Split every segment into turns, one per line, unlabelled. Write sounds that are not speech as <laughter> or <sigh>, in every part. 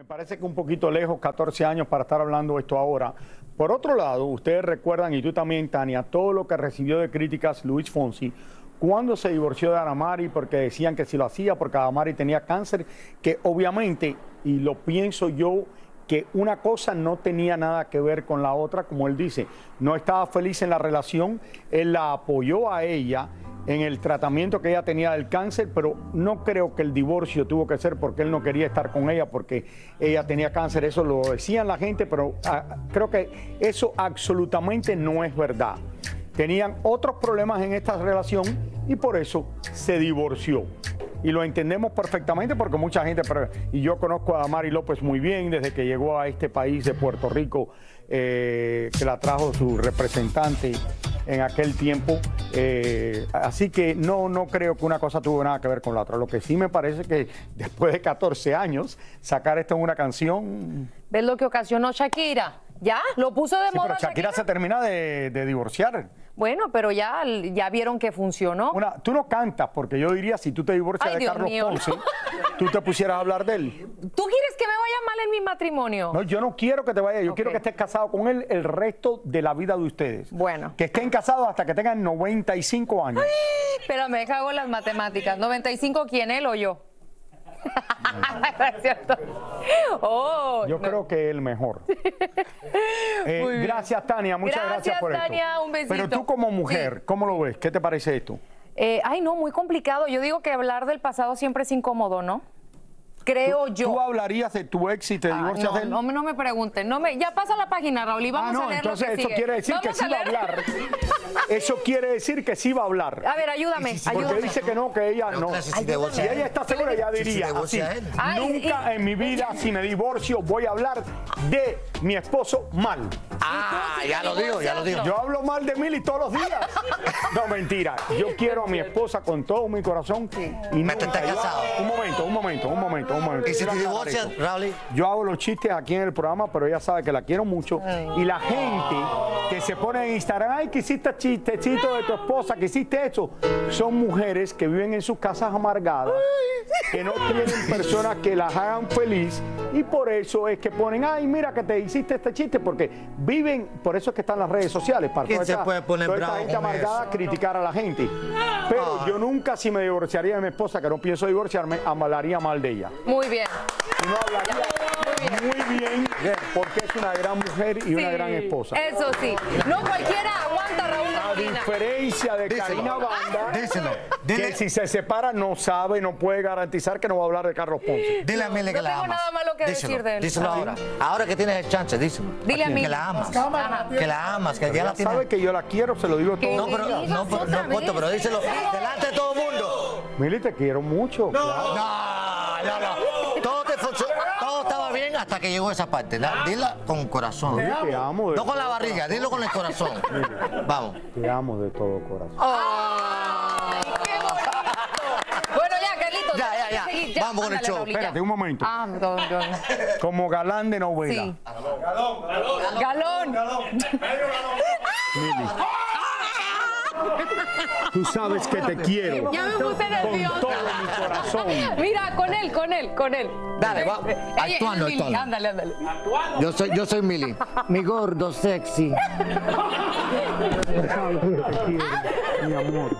Me parece que un poquito lejos, 14 años para estar hablando esto ahora. Por otro lado, ustedes recuerdan, y tú también, Tania, todo lo que recibió de críticas Luis Fonsi. Cuando se divorció de Anamari porque decían que si lo hacía porque Anamari tenía cáncer, que obviamente, y lo pienso yo, que una cosa no tenía nada que ver con la otra, como él dice, no estaba feliz en la relación, él la apoyó a ella en el tratamiento que ella tenía del cáncer, pero no creo que el divorcio tuvo que ser porque él no quería estar con ella porque ella tenía cáncer, eso lo decían la gente, pero ah, creo que eso absolutamente no es verdad. Tenían otros problemas en esta relación y por eso se divorció y lo entendemos perfectamente porque mucha gente, y yo conozco a Mari López muy bien desde que llegó a este país de Puerto Rico, eh, que la trajo su representante en aquel tiempo. Eh, así que no, no creo que una cosa tuvo nada que ver con la otra. Lo que sí me parece que <laughs> después de 14 años, sacar esto en una canción...
¿Ves lo que ocasionó Shakira? ¿Ya? ¿Lo puso de
sí,
moda
pero Shakira, se termina de, divorciar.
Bueno, pero ya, ya vieron que funcionó.
Una, tú no cantas, porque yo diría, si tú te divorcias de Carlos Ponce, tú te pusieras a hablar de él.
¿Tú quieres que me vaya mal en mi matrimonio?
No, yo no quiero que te vaya, yo quiero que estés casado con él el resto de la vida de ustedes.
Bueno.
Que estén casados hasta que tengan 95 años.
Ay, pero me cago en las matemáticas. ¿95 quién, él o yo? <laughs> cierto?
Oh, Yo creo que es el mejor. <laughs> Eh, gracias, Tania. Muchas gracias, por
Tania, Un besito.
Pero tú como mujer, ¿cómo lo ves? ¿Qué te parece esto?
Eh, ay, no, muy complicado. Yo digo que hablar del pasado siempre es incómodo, ¿no? Creo yo.
¿Tú hablarías de tu ex y te divorcias de él?
No, no me pregunten. No me, ya pasa la página, Raúl, y vamos
ah, no,
a leer
entonces
lo que
eso quiere decir que sí va a hablar. eso quiere decir que sí va a hablar.
A ver, ayúdame,
Porque dice que no, que ella no. Si, ella está segura, ya diría así. Nunca en mi vida, si me divorcio, voy a hablar de mi esposo mal.
Ah, ya lo digo, ya lo digo.
Yo hablo mal de Mili todos los días. No, mentira. Yo quiero a mi esposa con todo mi corazón.
Y me está casado.
Un momento, un momento, un momento,
¿Y si te divorcias, Raúl?
Yo hago los chistes aquí en el programa, pero ella sabe que la quiero mucho. Y la gente que se pone en Instagram, ay, que hiciste chistecito de tu esposa, que hiciste eso, son mujeres que viven en sus casas amargadas, que no tienen personas que las hagan feliz y por eso es que ponen, ay, mira que te hiciste este chiste, porque viven, por eso es que están las redes sociales, para
¿Quién se puede poner
toda
bravo
gente amargada criticar a la gente. Pero ah. yo nunca, si me divorciaría de mi esposa, que no pienso divorciarme, hablaría mal de ella.
Muy bien.
Y no hablaría muy bien, porque es una gran mujer y una gran esposa.
Eso sí. No cualquiera aguanta, Raúl.
A diferencia de Karina Banda,
díselo,
que si se separa no sabe, no puede garantizar que no va a hablar de Carlos Ponce.
Dile a Mili que la amas.
No tengo nada malo que decir de él.
Díselo ahora. Ahora que tienes el chance, díselo.
Dile a Mili.
Que la amas. Que la amas, que ya la tienes.
sabe que yo la quiero, se lo digo todo.
No, pero, no, no, no, pero díselo delante de todo el mundo.
Mili, te quiero mucho.
No, no, no. Todo estaba bien hasta que llegó esa parte. Dila con corazón.
Te amo.
No con la barriga, dilo con el corazón. <laughs> Vamos.
Te amo de todo corazón.
Bueno, ya, Carlitos.
Ya, ya, ya. Vamos con el show.
Espérate un momento.
Ah, no, no.
Como galán de novela.
Sí. Galón, galón. Galón. Galón.
Mili. Tú sabes que te quiero.
Ya me puse nerviosa.
Con todo mi corazón.
Mira, con él, con él, con él.
Dale, va. Actuando, actuando.
Ándale, ándale.
Yo soy, yo soy Mili. Mi gordo sexy.
Tú sabes que te quiero, mi amor.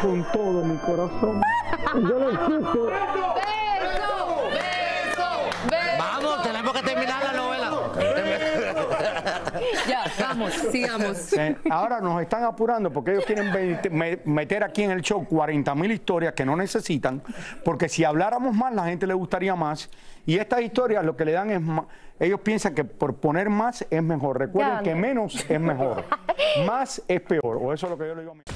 Con todo mi corazón. Yo lo escucho.
Beso, beso, beso.
Vamos, tenemos que terminar la. <laughs>
ya, vamos, sigamos.
Eh, ahora nos están apurando porque ellos quieren meter aquí en el show 40 mil historias que no necesitan, porque si habláramos más, la gente le gustaría más. Y estas historias lo que le dan es más, ellos piensan que por poner más es mejor. Recuerden que menos es mejor, <laughs> más es peor. O eso es lo que yo le digo a